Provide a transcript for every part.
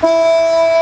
เ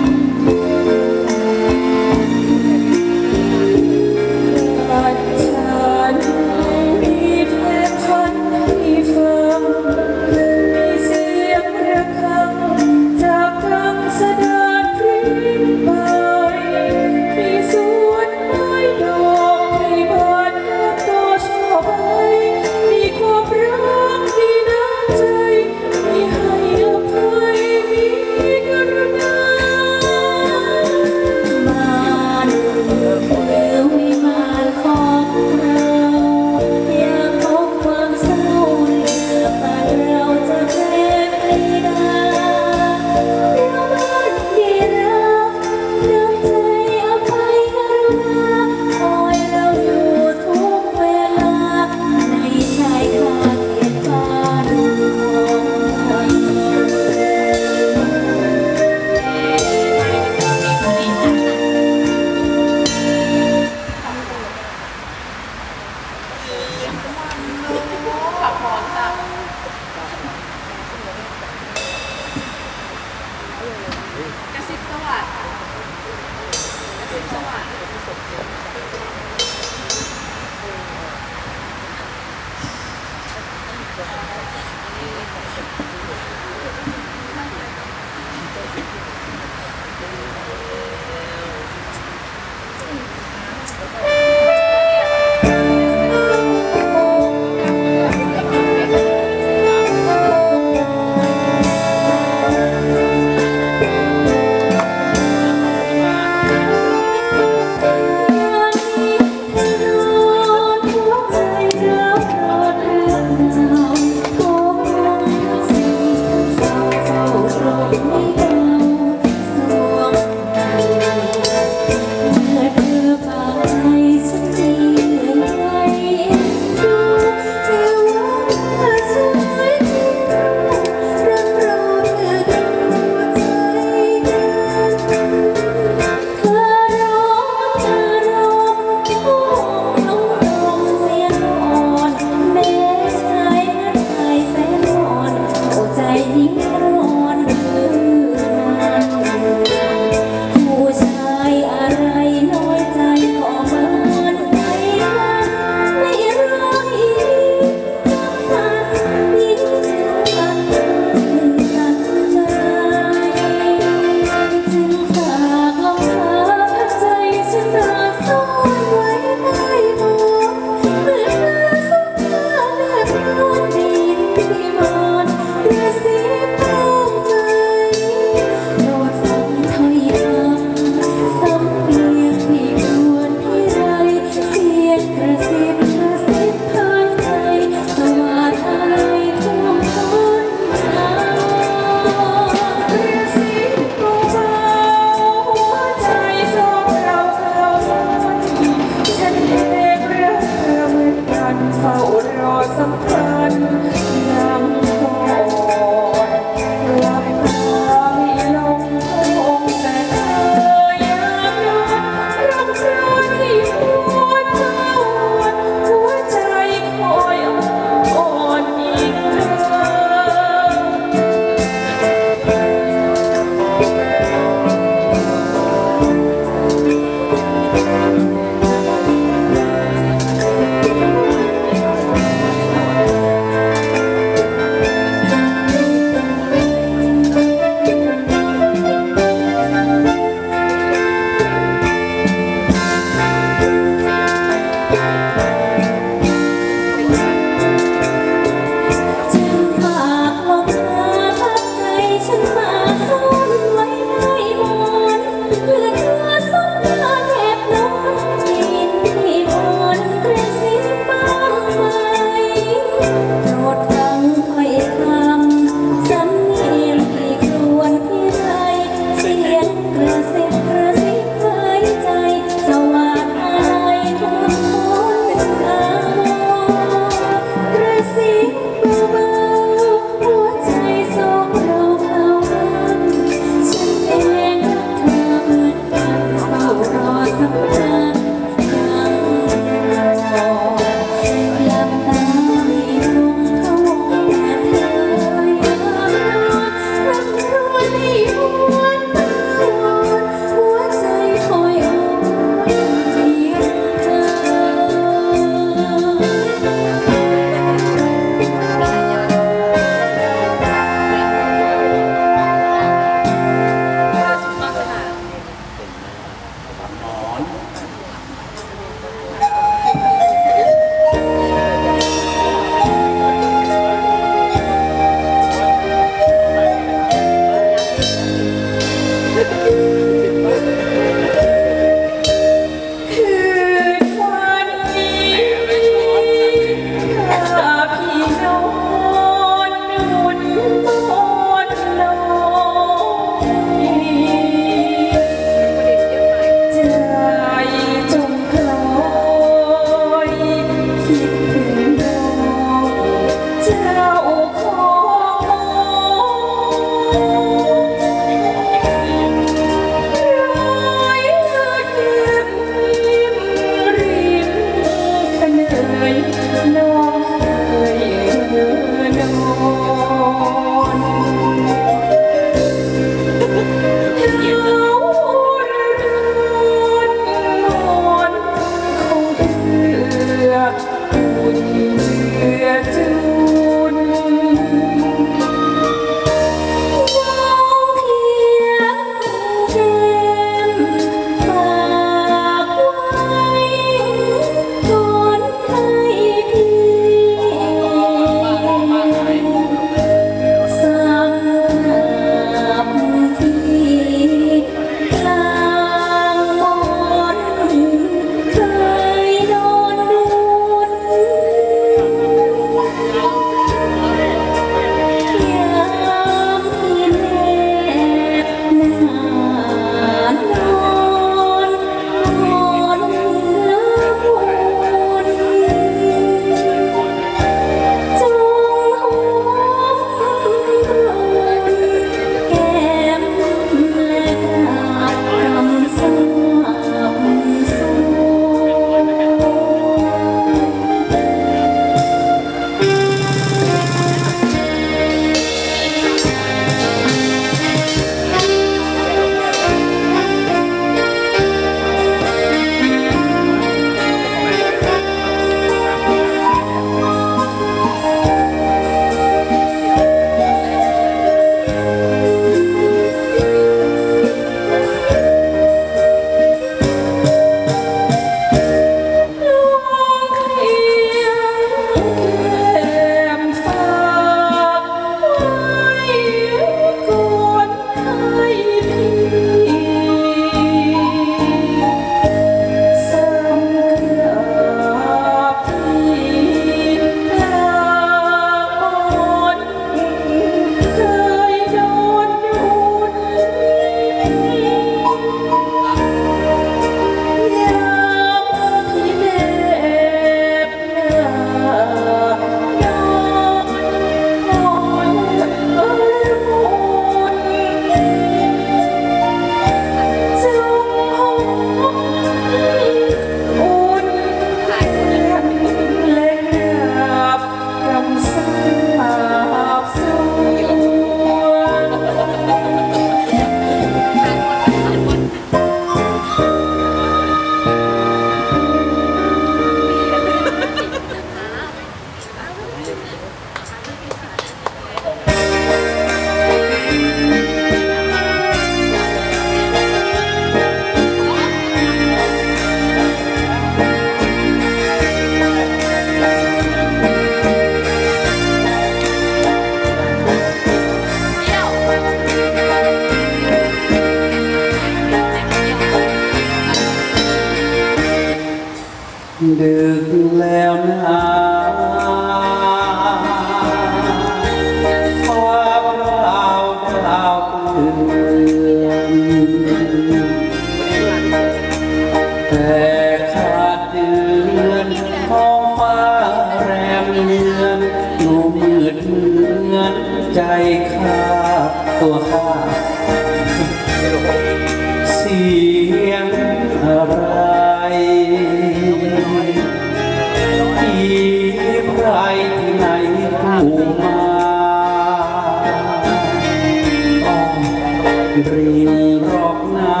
ริมรอกนา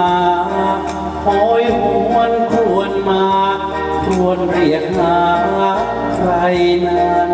หอยหวนครวนมาครวนเรียกหาใครนั้น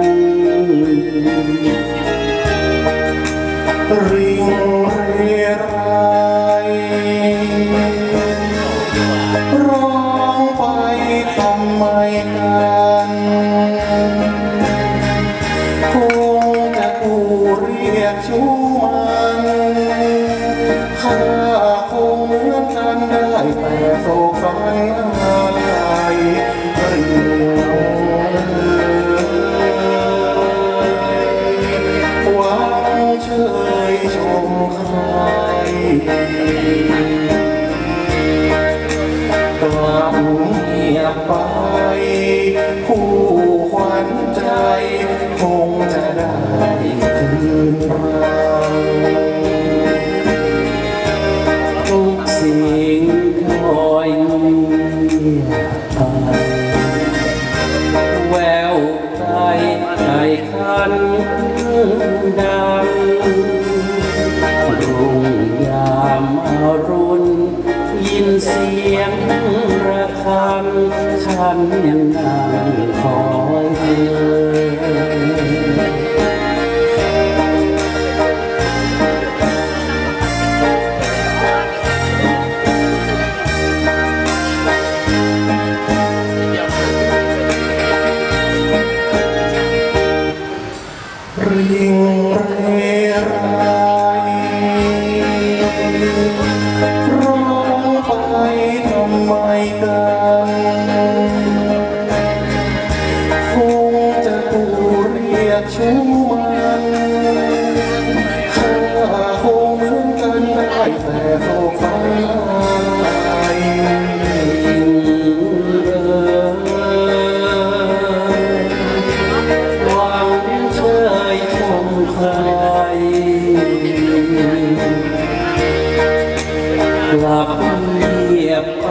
กลับเงียบไป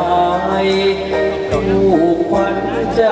ผู้ควันใจ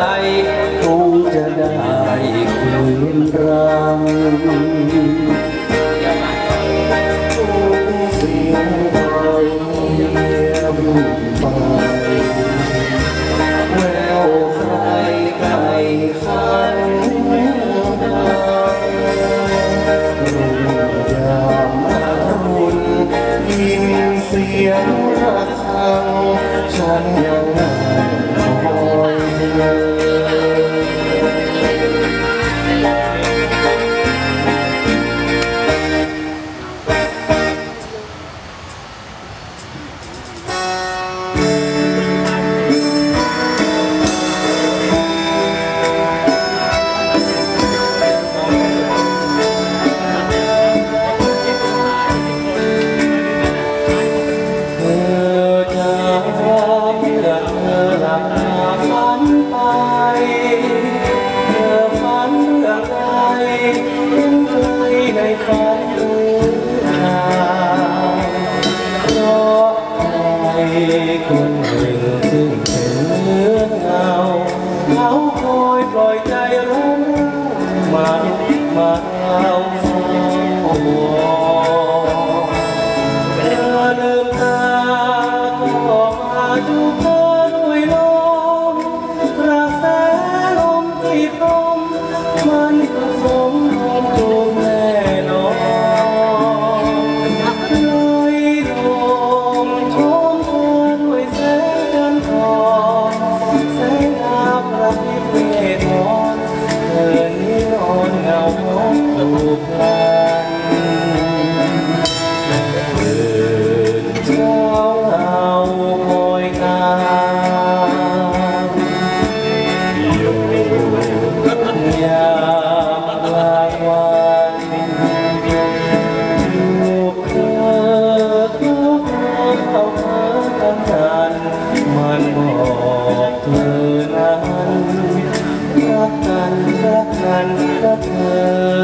ฉันก็เธ